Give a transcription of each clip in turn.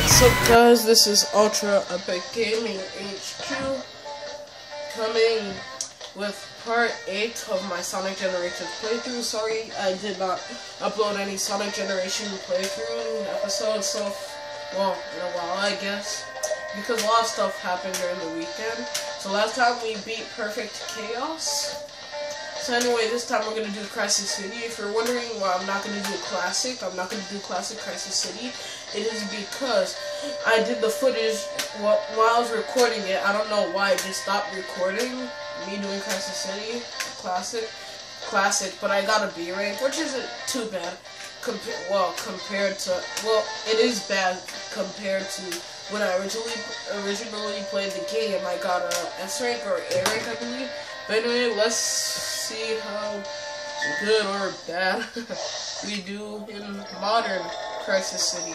What's up guys, this is Ultra Epic Gaming HQ coming with part 8 of my Sonic Generations playthrough. Sorry I did not upload any Sonic Generation playthrough episodes so, well, in a while I guess. Because a lot of stuff happened during the weekend. So last time we beat Perfect Chaos. So anyway, this time we're gonna do Crisis City. If you're wondering why I'm not gonna do Classic, I'm not gonna do Classic Crisis City. It is because I did the footage while, while I was recording it. I don't know why I just stopped recording me doing Crisis City Classic, Classic. But I got a B rank, which isn't too bad. Compa well, compared to well, it is bad compared to when I originally originally played the game. I got a S rank or A rank, I believe. Anyway, let's see how good or bad we do in modern Crisis City.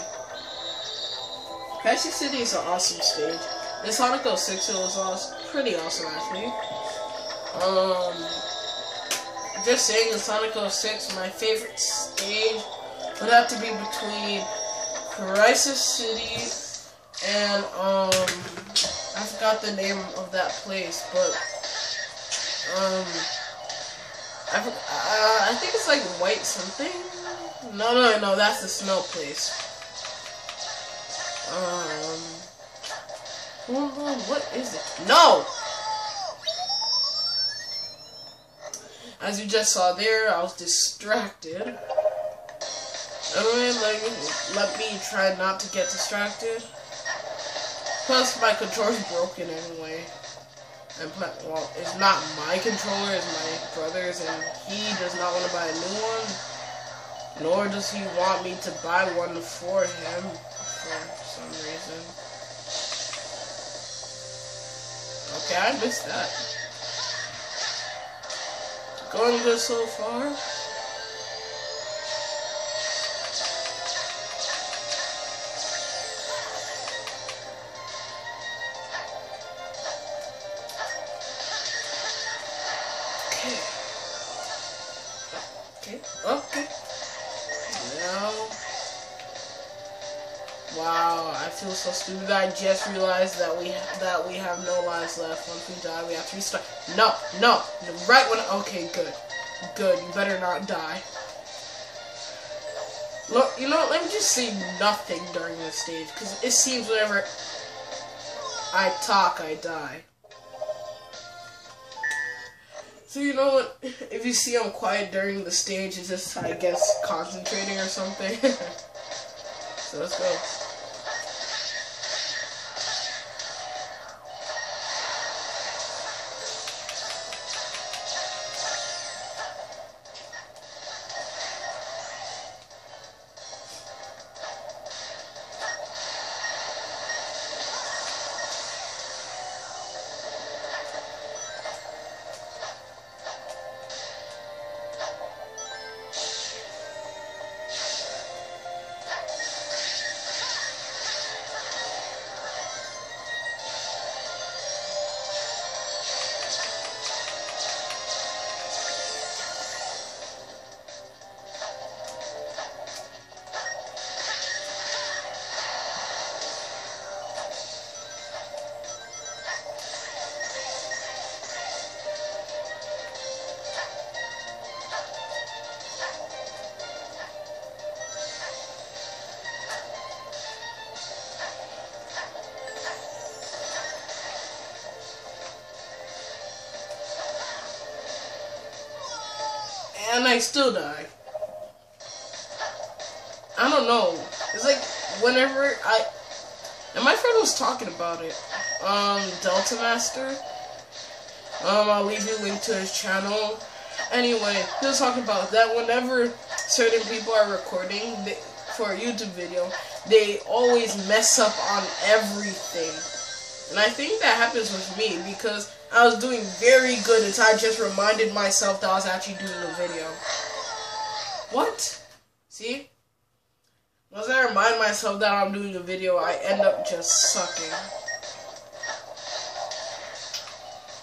Crisis City is an awesome stage. In Sonic 06 it was awesome, pretty awesome actually. Um, just saying in Sonic 06 my favorite stage would have to be between Crisis City and um I forgot the name of that place, but um I, uh, I think it's like white something. No, no, no, that's the snow place. Um, what is it? No! As you just saw there, I was distracted. Anyway, let me try not to get distracted. Plus, my controller's broken anyway and well, it's not my controller, it's my brother's, and he does not want to buy a new one, nor does he want me to buy one for him, for some reason. Okay, I missed that. Going good so far. So stupid. I just realized that we that we have no lives left. Once we die, we have to restart. No, no, right when. Okay, good, good. You better not die. Look, you know, let me just say nothing during this stage, because it seems whenever I talk, I die. So you know what? If you see I'm quiet during the stage, it's just I guess concentrating or something. so let's go. And I still die. I don't know. It's like whenever I and my friend was talking about it. Um, Delta Master. Um, I'll leave you a link to his channel. Anyway, he was talking about that whenever certain people are recording they, for a YouTube video, they always mess up on everything. And I think that happens with me because I was doing very good until I just reminded myself that I was actually doing a video. What? See? Once I remind myself that I'm doing a video, I end up just sucking.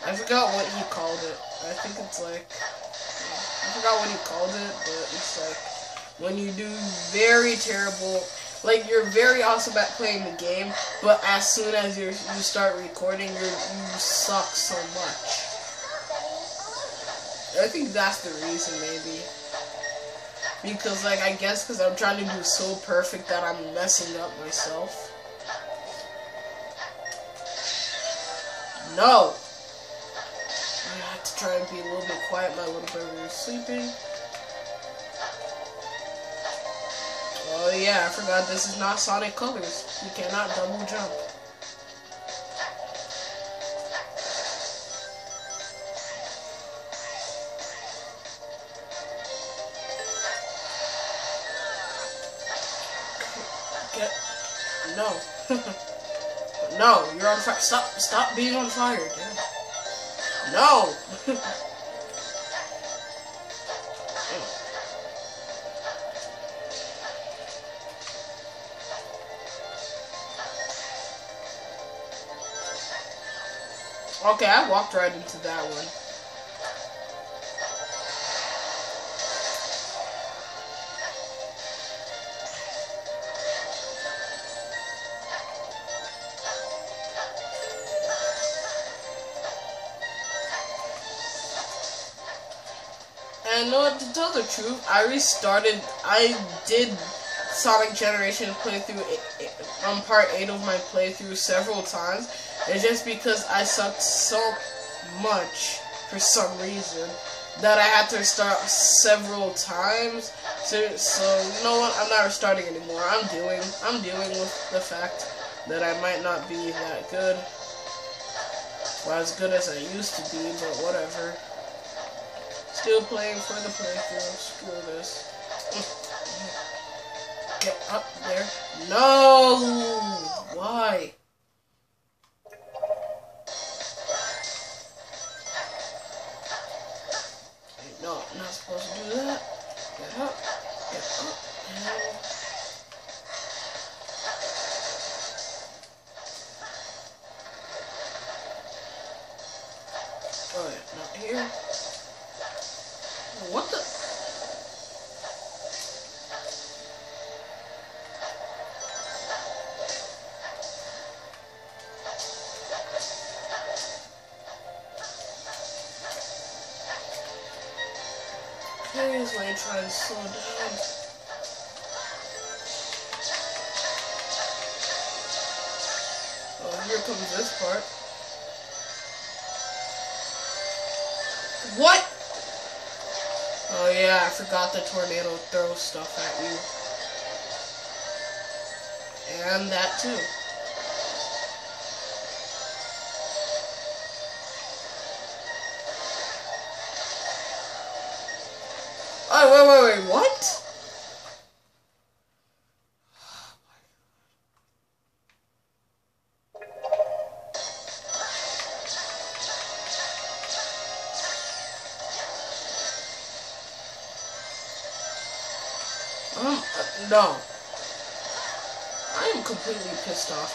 I forgot what he called it. I think it's like... I forgot what he called it, but it's like... When you do very terrible Like you're very awesome at playing the game, but as soon as you you start recording, you you suck so much. I think that's the reason, maybe. Because, like, I guess because I'm trying to do so perfect that I'm messing up myself. No! I have to try and be a little bit quiet. My little brother is sleeping. Oh yeah, I forgot this is not Sonic Colors. You cannot double jump. No. no, you're on fire. Stop stop being on fire, dude. No. Okay, I walked right into that one. And no, to tell the truth, I restarted. I did Sonic Generation playthrough on part eight of my playthrough several times. It's just because I sucked so much for some reason that I had to restart several times. So, so you know what? I'm not restarting anymore. I'm dealing. I'm dealing with the fact that I might not be that good. Well, as good as I used to be, but whatever. Still playing for the playthrough. Screw this. Get up there. No! Why? Me try and slow down. Oh, here comes this part. What? Oh yeah, I forgot the tornado throws stuff at you. And that too. Oh, wait, wait, wait, what? Um, no. I am completely pissed off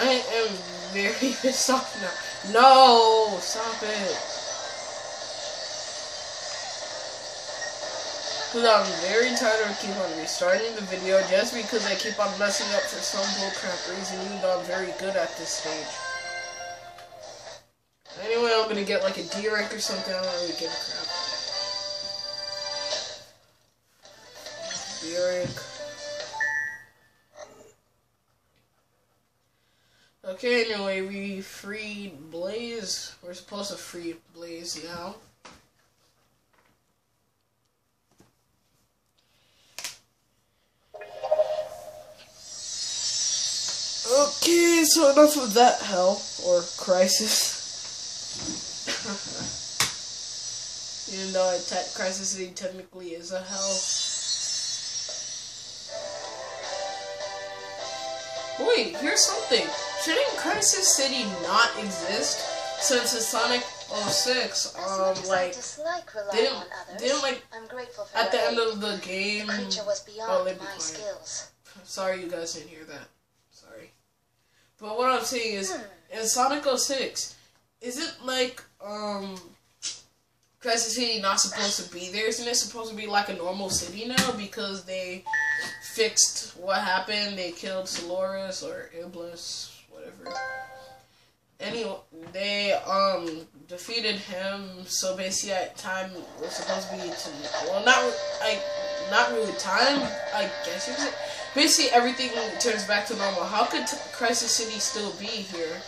now. I am very pissed off now. No! Stop it. Because I'm very tired of keep on restarting the video just because I keep on messing up for some bullcrap reason even though I'm very good at this stage. Anyway, I'm gonna get like a D rank or something, I don't really give a crap. D rank. Okay, anyway, we freed Blaze. We're supposed to free Blaze now. Okay, so enough of that hell or crisis. Even though a te- crisis city technically is a hell. Wait, here's something. Shouldn't Crisis City not exist since it's Sonic 06? Um, like didn't didn't like at the end of the game. creature was Oh, beyond let my skills. Sorry, you guys didn't hear that. But what I'm saying is, Hmm. in Sonic 06, is it like, um, Crisis City not supposed to be there? Isn't it supposed to be like a normal city now because they fixed what happened. They killed Solaris or Iblis, whatever. Anyway, they um defeated him. So basically, at time was supposed to be to well, not like not really time. I guess you could. Basically, everything turns back to normal. How could Crisis City still be here?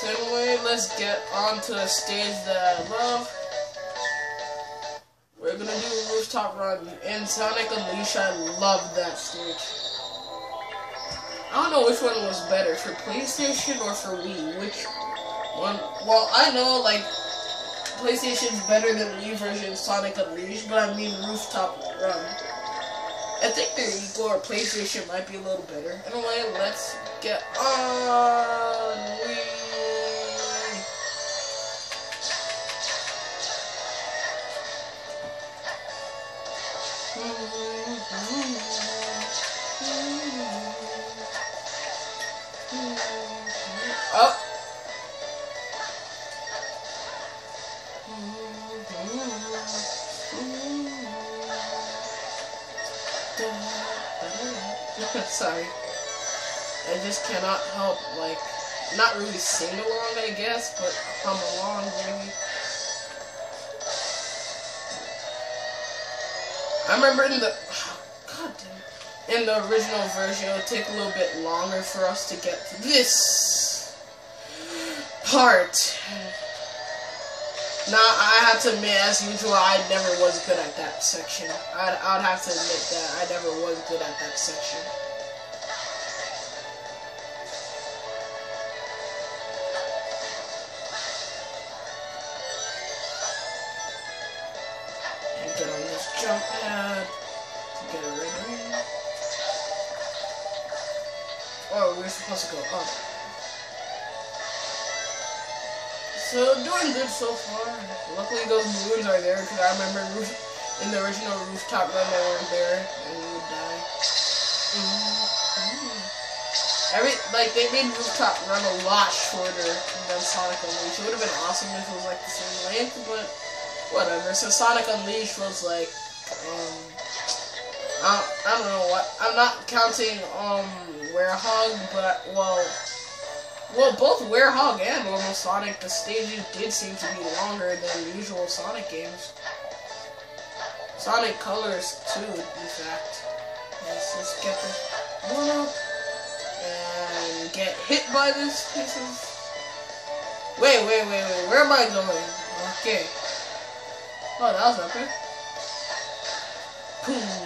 So anyway, let's get on to the stage that I love. We're gonna do a rooftop run in Sonic Unleashed. I love that stage. I don't know which one was better, for PlayStation or for Wii. Which one? Well, I know, like, PlayStation's better than Wii version Sonic Unleashed, but I mean Rooftop Run. I think they're equal, or PlayStation might be a little better. Anyway, let's get on Wii. Sorry. I just cannot help, like, not really sing along, I guess, but hum along, maybe. I remember in the, god damn, in the original version, it would take a little bit longer for us to get to this part. Now, I have to admit, as usual, I never was good at that section. I'd, I'd have to admit that I never was good at that section. So far. Luckily those balloons are there because I remember roof, in the original rooftop run they weren't there and we would die. Mm-hmm. Every like they made rooftop run a lot shorter than Sonic Unleashed. It would have been awesome if it was like the same length, but whatever. So Sonic Unleashed was like um I don't, I don't know what I'm not counting um Werehog, but well well, both Werehog and normal Sonic, the stages did seem to be longer than usual Sonic games. Sonic Colors, too, in fact. Let's just get this one up and get hit by this piece of. Wait, wait, wait, wait. Where am I going? Okay. Oh, that was epic. Boom.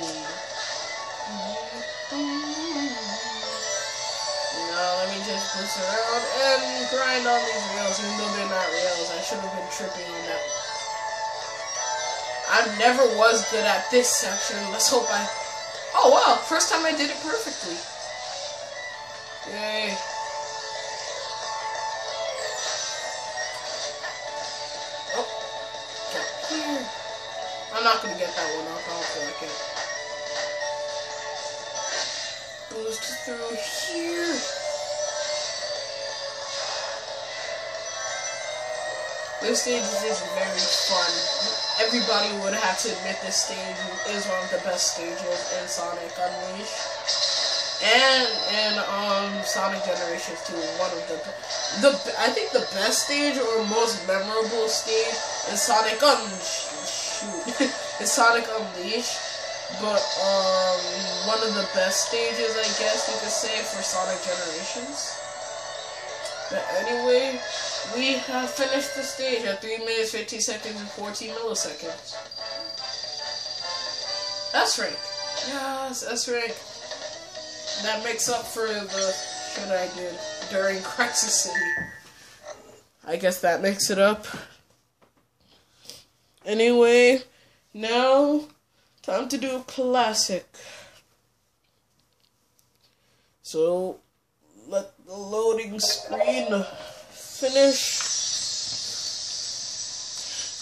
Around um, and grind on these rails, even though they're not rails. I should have been tripping on that. I never was good at this section. Let's hope I... Oh, wow. First time I did it perfectly. Yay. Oh. Here. I'm not going to get that one off. I don't feel like it. Boost through here. This stage is very fun. Everybody would have to admit this stage is one of the best stages in Sonic Unleashed. And in um Sonic Generations 2, one of the the I think the best stage or most memorable stage is Sonic Unleashed. It's Sonic Unleashed. But um one of the best stages I guess you could say for Sonic Generations. But anyway, we have finished the stage at 3 minutes, 15 seconds, and 14 milliseconds. That's right. Yes, that's right. That makes up for the shit I did during Crisis City. I guess that makes it up. Anyway, now, time to do a classic. So, let the loading screen finish.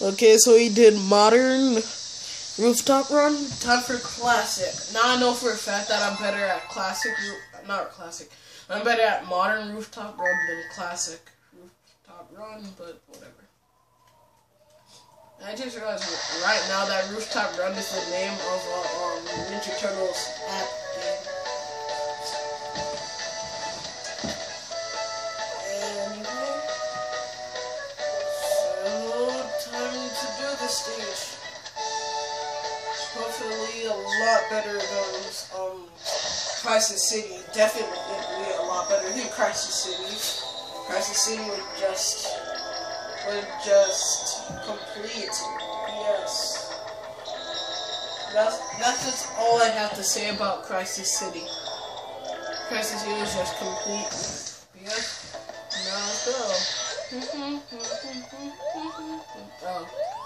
Okay, so he did modern rooftop run. Time for classic. Now I know for a fact that I'm better at classic, not classic. I'm better at modern rooftop run than classic rooftop run, but whatever. I just realized right now that Rooftop Run is the name of a um, Ninja Turtles app lot better than um, Crisis City. Definitely a lot better than Crisis City. Crisis City would just would just complete. Yes. That's that's just all I have to say about Crisis City. Crisis City is just complete. Yes. Now let's go. Mm-hmm, mm-hmm, mm-hmm, oh.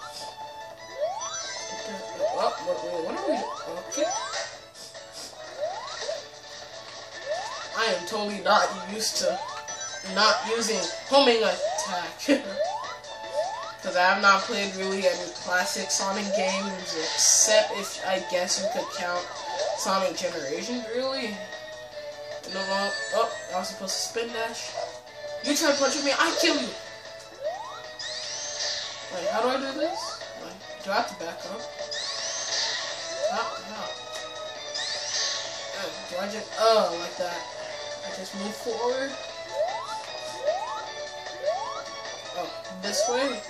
I am totally not used to not using homing attack. Because I have not played really any classic Sonic games, except if I guess you could count Sonic Generation, really. No, oh, I was supposed to spin dash. You try punching me, I kill you. Wait, how do I do this? Do I have to back up? Oh, do I just, oh, like that. I just move forward. Oh, this way?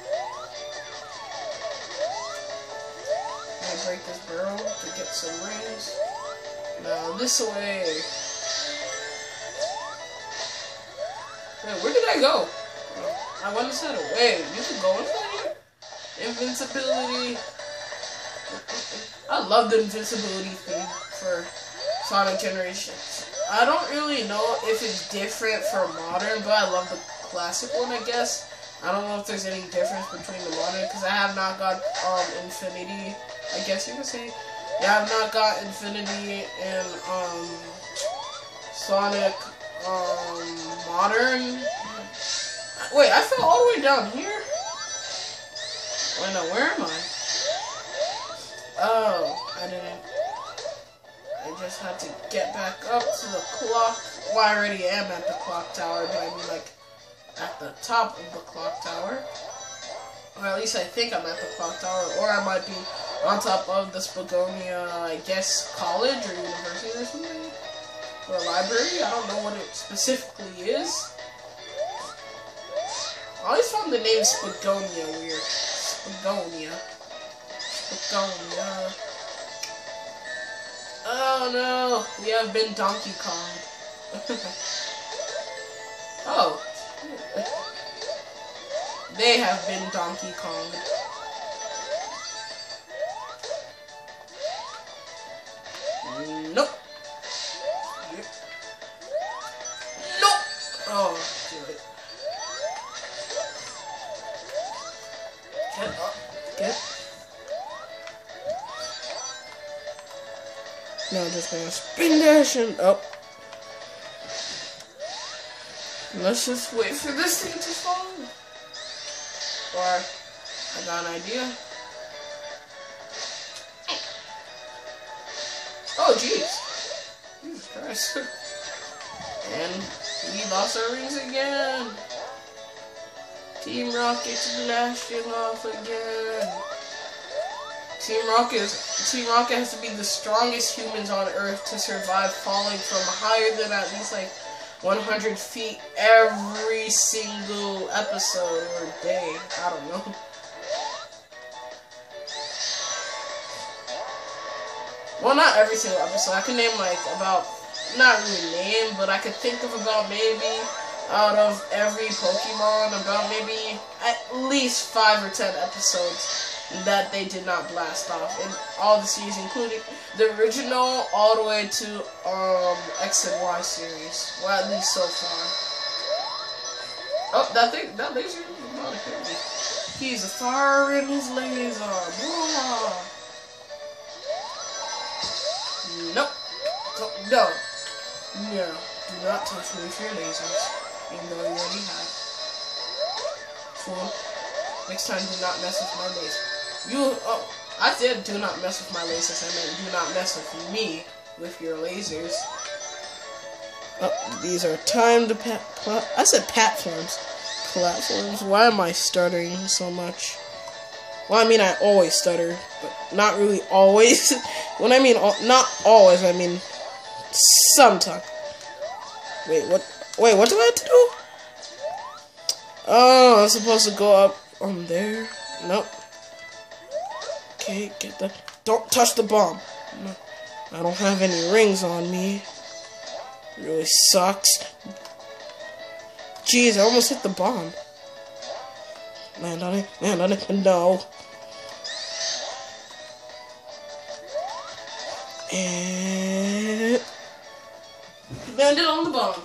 break this barrel to get some rings. Now this way. Wait, where did I go? Oh, I went a way. You can go inside? Invincibility. I love the invincibility thing for Sonic Generations. I don't really know if it's different for modern, but I love the classic one, I guess. I don't know if there's any difference between the modern, because I have not got um, Infinity I guess you could say. Yeah, I've not got Infinity and um, Sonic um, Modern. Wait, I fell all the way down here? Where am I? Oh, I didn't. I just had to get back up to the clock. Well, I already am at the clock tower, but I mean like at the top of the clock tower. Or at least I think I'm at the clock tower, or I might be on top of the Spagonia, I guess, college or university or something? Or a library? I don't know what it specifically is. I always found the name Spagonia weird. Spagonia. Spagonia. Oh no, we have been Donkey Kong. oh. They have been Donkey Kong. Nope. Just gonna spin dash and up. Let's just wait for this thing to fall. Or I got an idea. Oh, jeez. Jesus Christ. and we lost our rings again. Team Rocket's blasting off again. Team Rocket, Team Rocket has to be the strongest humans on Earth to survive falling from higher than at least like 100 feet every single episode or day. I don't know. Well, not every single episode. I can name like about, not really name, but I could think of about maybe out of every Pokemon, about maybe at least five or ten episodes that they did not blast off in all the series, including the original all the way to um X and Y series. Well, at least so far. Oh, that thing, that laser is about to hit me. He's firing his laser. Blah. Nope. No. No. Do not touch me with your lasers. Even though you already have. Fool. Next time, do not mess with my lasers. You, oh, I said do not mess with my lasers. I meant do not mess with me with your lasers. Oh, these are timed pat. I said platforms. Platforms. Why am I stuttering so much? Well, I mean, I always stutter, but not really always. when I mean not always, I mean sometimes. Wait, what? Wait, what do I have to do? Oh, I'm supposed to go up on there. Nope. Okay, get the. Don't touch the bomb. No, I don't have any rings on me. Really sucks. Jeez, I almost hit the bomb. Land on it, land on it, no. And landed on the bomb.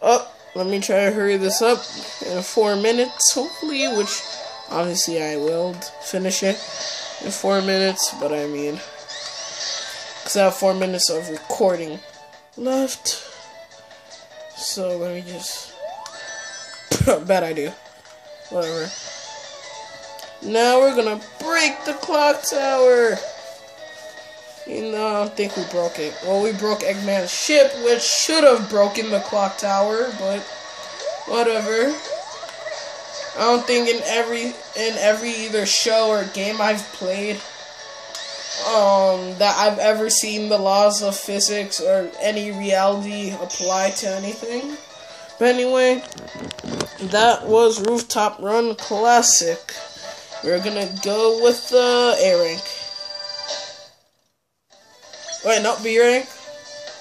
Oh, let me try to hurry this up in four minutes, hopefully, which obviously I will finish it in four minutes, but I mean, because I have four minutes of recording left. So let me just. Bad idea. Whatever. Now we're gonna break the clock tower. You know, I don't think we broke it. Well, we broke Eggman's ship, which should have broken the clock tower, but whatever. I don't think in every in every either show or game I've played um that I've ever seen the laws of physics or any reality apply to anything. But anyway, that was Rooftop Run Classic. We're gonna go with the A rank. Wait, not B rank.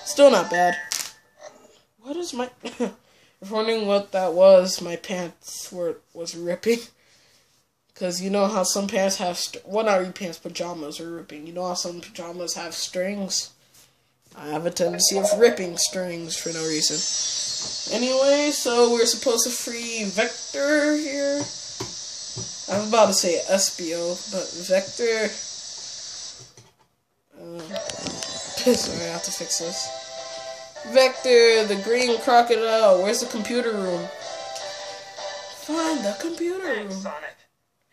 Still not bad. What is my? if wondering what that was, my pants were was ripping. Cause you know how some pants have st- well not really pants pajamas are ripping. You know how some pajamas have strings. I have a tendency of ripping strings for no reason. Anyway, so we're supposed to free Vector here. I'm about to say Espio, but Vector. Uh, sorry, I have to fix this. Vector, the green crocodile. Where's the computer room? Find the computer room. Thanks, Sonic.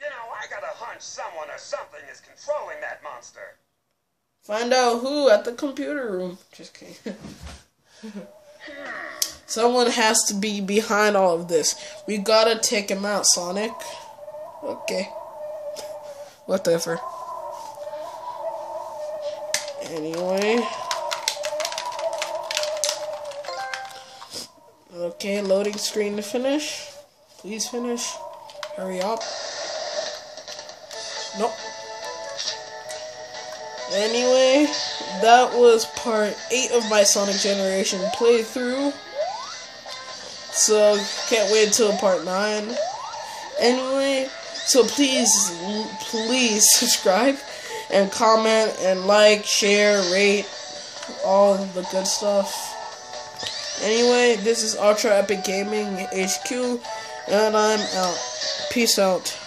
You know, I got a hunch someone or something is controlling that monster. Find out who at the computer room. Just kidding. Someone has to be behind all of this. We gotta take him out, Sonic. Okay. Whatever. Anyway. Okay, loading screen to finish. Please finish. Hurry up. Nope. Anyway, that was part 8 of my Sonic Generation playthrough. So, can't wait until part 9. Anyway, so please, please subscribe and comment and like, share, rate, all the good stuff. Anyway, this is Ultra Epic Gaming HQ, and I'm out. Peace out.